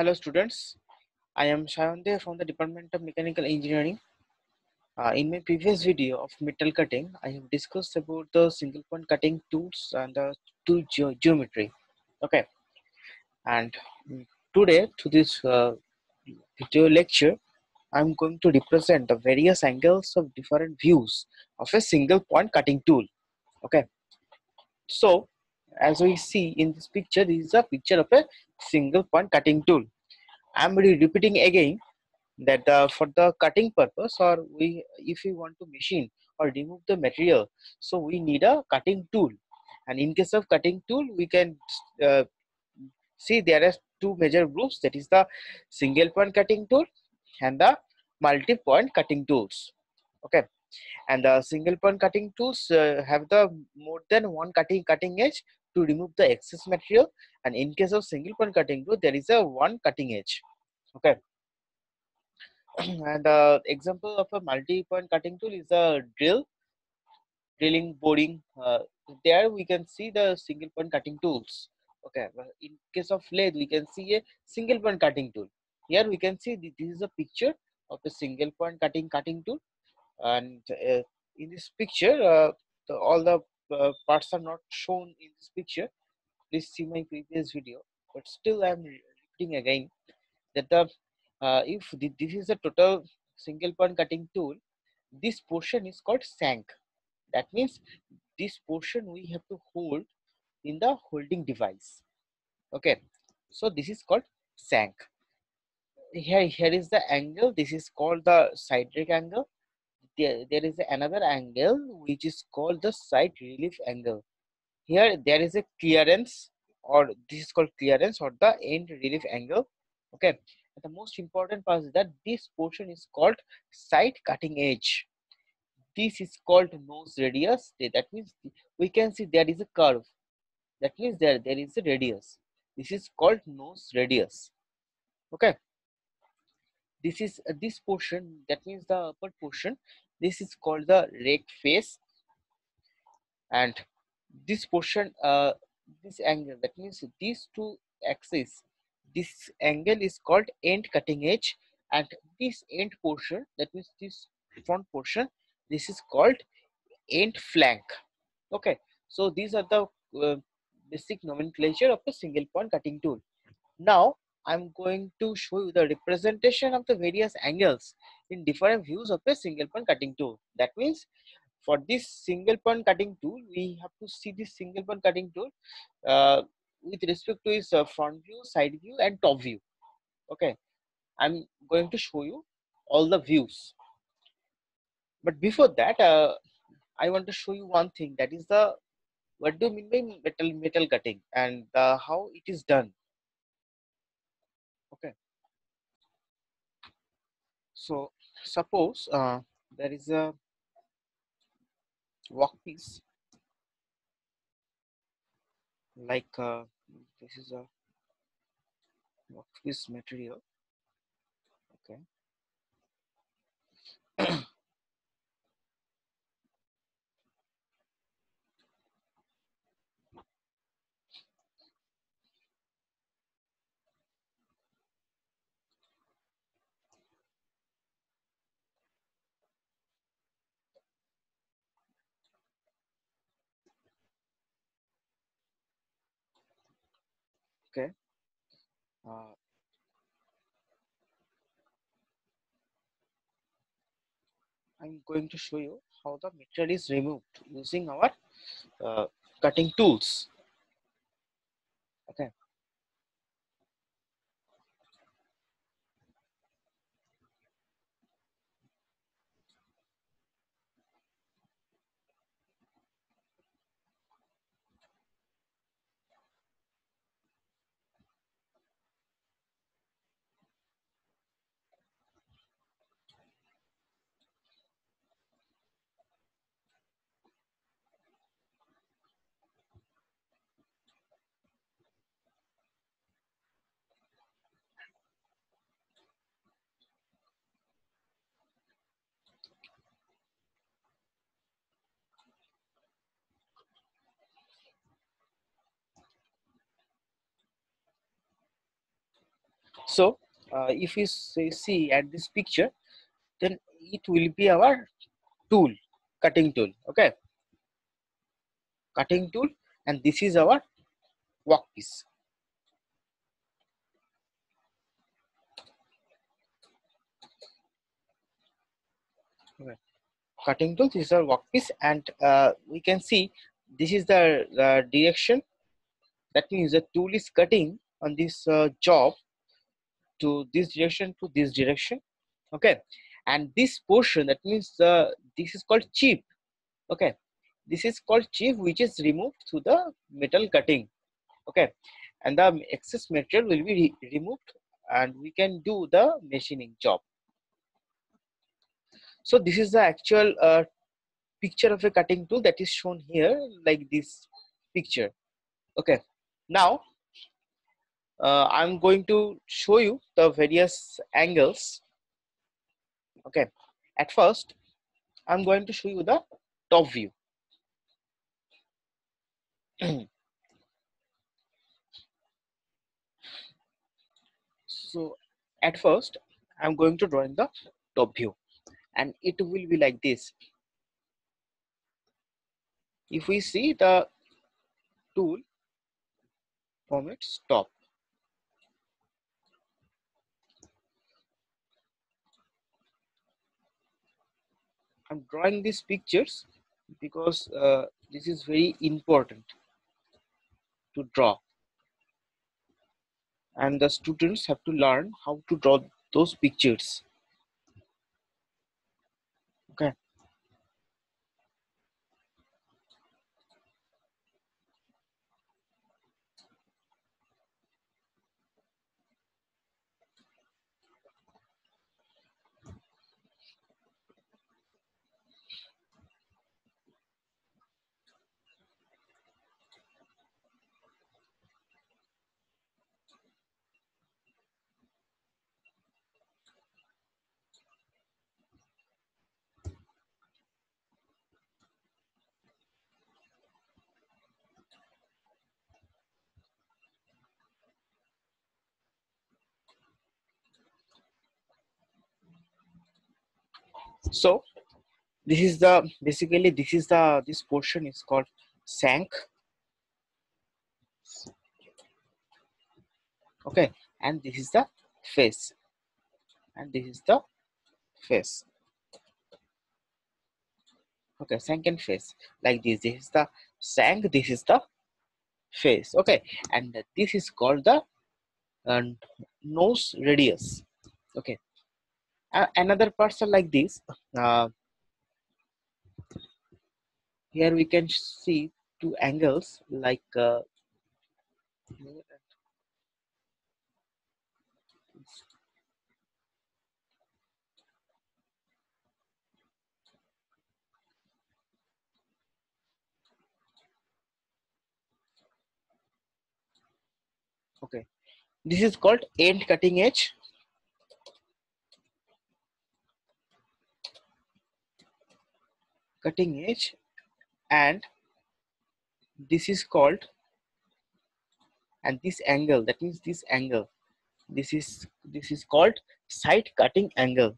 Hello students, I am Sayon Dey from the Department of Mechanical Engineering. Uh, in my previous video of metal cutting, I have discussed about the single point cutting tools and the tool ge geometry. Okay, and mm, today to this uh, video lecture, I'm going to represent the various angles of different views of a single point cutting tool. Okay, so as we see in this picture, this is a picture of a single point cutting tool. I'm re repeating again that uh, for the cutting purpose or we if we want to machine or remove the material so we need a cutting tool. And in case of cutting tool we can uh, see there are two major groups. That is the single point cutting tool and the multi point cutting tools. Okay. And the single point cutting tools uh, have the more than one cutting cutting edge to remove the excess material and in case of single point cutting tool there is a one cutting edge okay? And the example of a multi-point cutting tool is a drill drilling boring uh, there we can see the single point cutting tools okay? In case of lathe we can see a single point cutting tool. Here we can see this is a picture of a single point cutting cutting tool. And uh, in this picture uh, the, all the parts are not shown in this picture please see my previous video. But still i'm repeating again that the uh, if this is a total single point cutting tool this portion is called shank that means this portion we have to hold in the holding device. Okay so this is called shank here here is the angle. This is called the side rake angle there, there is another angle which is called the side relief angle. Here there is a clearance or this is called clearance or the end relief angle okay? And the most important part is that this portion is called side cutting edge. This is called nose radius. That means we can see there is a curve. That means there there is a radius. This is called nose radius okay? This is uh, this portion that means the upper portion this is called the rake face. And this portion uh, this angle that means these two axes this angle is called end cutting edge. And this end portion that means this front portion this is called end flank. Okay so these are the uh, basic nomenclature of a single point cutting tool. Now i'm going to show you the representation of the various angles in different views of a single point cutting tool. That means for this single point cutting tool we have to see this single point cutting tool uh, with respect to its uh, front view side view and top view. Okay. I'm going to show you all the views. But before that uh, i want to show you one thing. That is the what do you mean by metal metal cutting? And uh, how it is done okay. So suppose uh, there is a workpiece like uh, this is a workpiece material. Okay okay. Uh, I'm going to show you how the material is removed using our uh, cutting tools so uh, if say, see at this picture then it will be our tool cutting tool okay? Cutting tool and this is our workpiece okay. cutting tool this is our workpiece and uh, we can see this is the, the direction. That means the tool is cutting on this uh, job to this direction to this direction okay? And this portion that means uh, this is called chip okay? This is called chip which is removed through the metal cutting okay? And the excess material will be re removed and we can do the machining job. So this is the actual uh, picture of a cutting tool that is shown here like this picture okay? Now uh, i'm going to show you the various angles. Okay. At first i'm going to show you the top view. So at first i'm going to draw in the top view. And it will be like this. If we see the tool from its top i'm drawing these pictures because uh, this is very important to draw. And the students have to learn how to draw those pictures okay so this is the basically this is the this portion is called shank. Okay and this is the face. And this is the face. Okay shank and face. Like this this is the shank this is the face. Okay and this is called the uh, nose radius. Okay uh, another are like this. Uh, here we can see two angles like uh, okay. This is called end cutting edge cutting edge and this is called and this angle that means this angle this is this is called side cutting angle.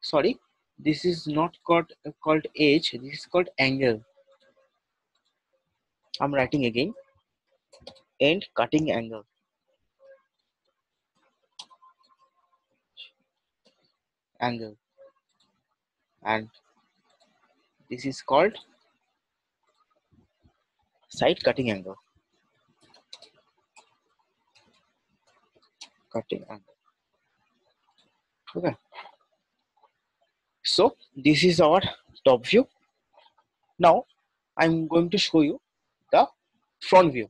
Sorry this is not called called edge this is called angle. I'm writing again. End cutting angle. Angle and this is called side cutting angle. Cutting angle. Okay. So this is our top view. Now i'm going to show you the front view.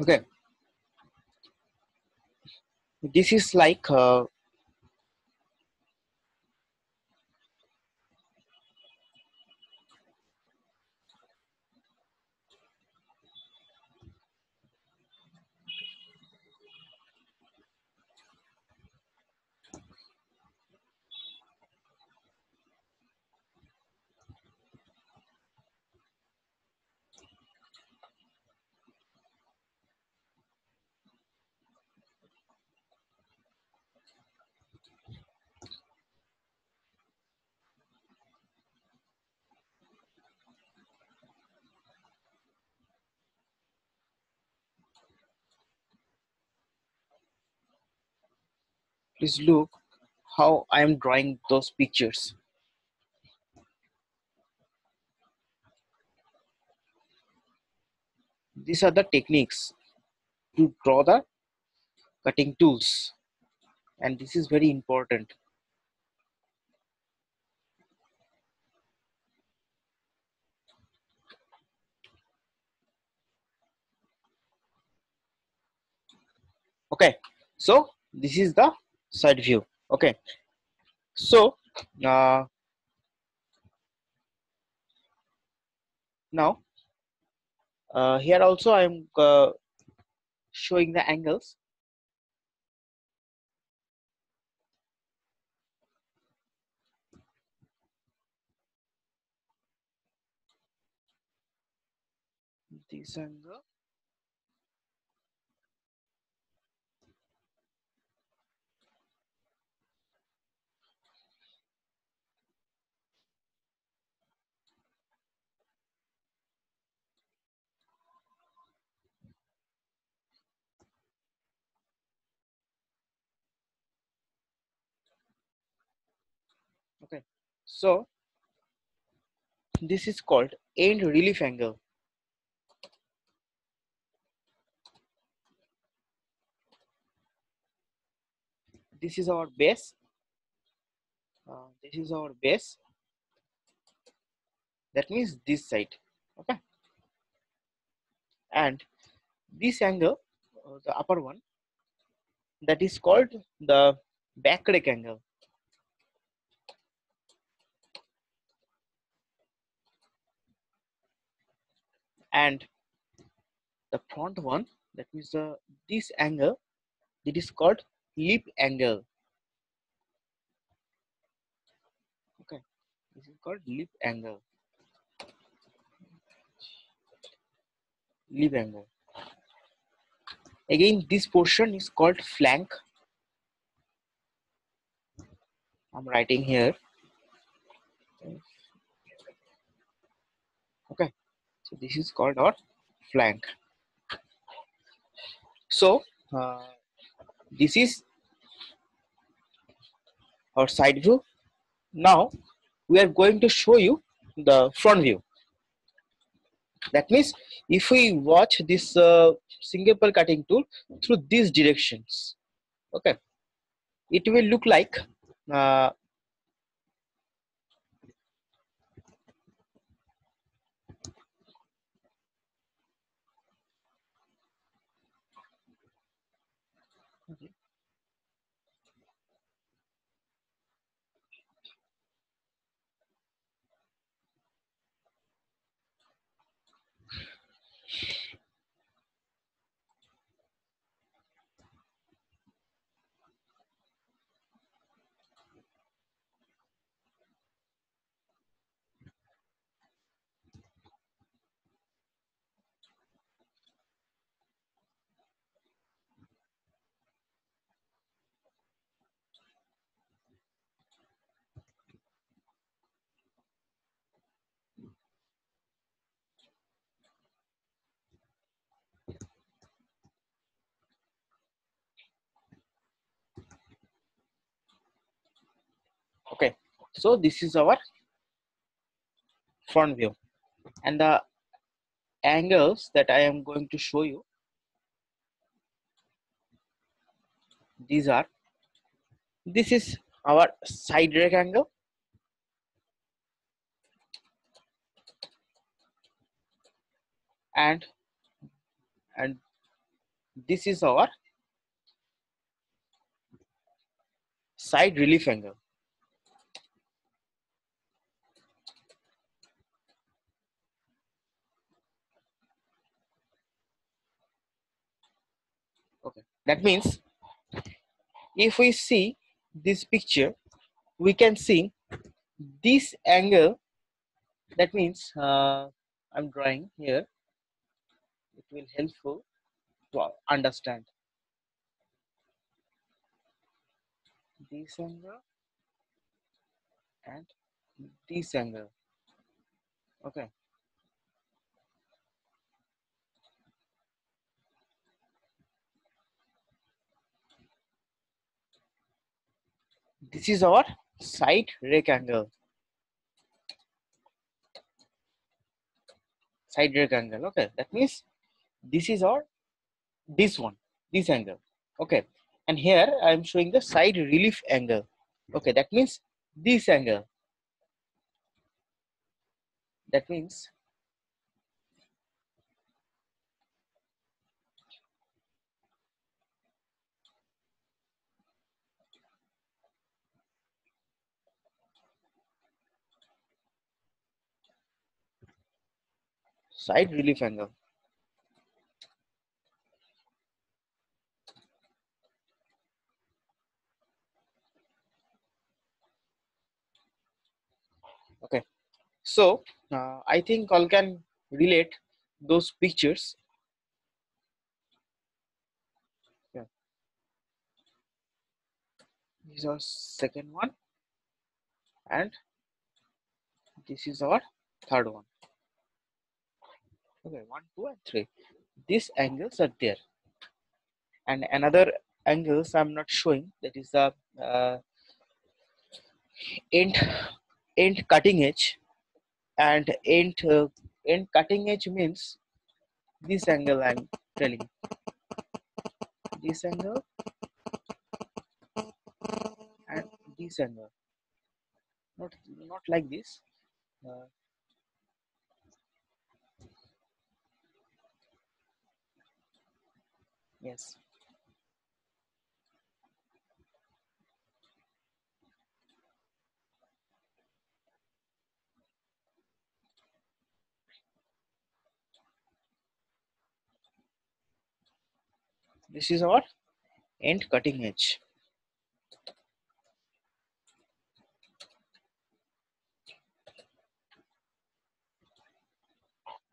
Okay. This is like uh, please look how I am drawing those pictures. These are the techniques to draw the cutting tools and this is very important. Okay, so this is the side view. Okay, so uh, now uh, here also I am uh, showing the angles. This angle. Okay, so this is called end relief angle. This is our base. Uh, this is our base. That means this side. Okay, and this angle, uh, the upper one, that is called the back rake and the front one that means the this angle it is called lip angle. Okay this is called lip angle. Lip angle. Again this portion is called flank. I'm writing here okay so this is called our flank. So uh, this is our side view. Now we are going to show you the front view. That means if we watch this uh, single pole cutting tool through these directions okay it will look like uh, okay so this is our front view. And the angles that I am going to show you these are this is our side rake angle and and this is our side relief angle okay that means if we see this picture we can see this angle. That means uh, i'm drawing here. It will helpful to understand. This angle and this angle. Okay this is our side rake angle side rake angle okay. That means this is our this one this angle okay. And here i am showing the side relief angle okay. That means this angle. That means side relief angle okay. So uh, i think all can relate those pictures. This is our second one. And this is our third one okay one two and three. These angles are there. And another angles i'm not showing that is the uh, end end cutting edge. And end uh, end cutting edge means this angle i'm telling. This angle and this angle. Not not like this. Uh, yes. This is our end cutting edge.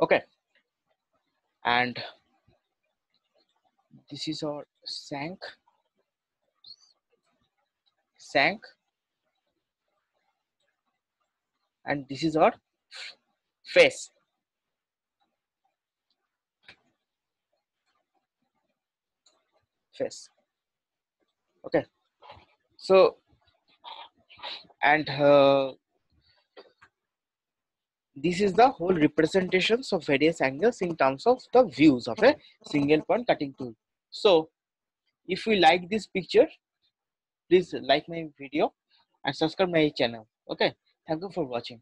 Okay. And this is our shank. Shank. And this is our face. Face. Okay. So and uh, this is the whole representations of various angles in terms of the views of a single point cutting tool so if you like this picture please like my video and subscribe my channel. Okay? Thank you for watching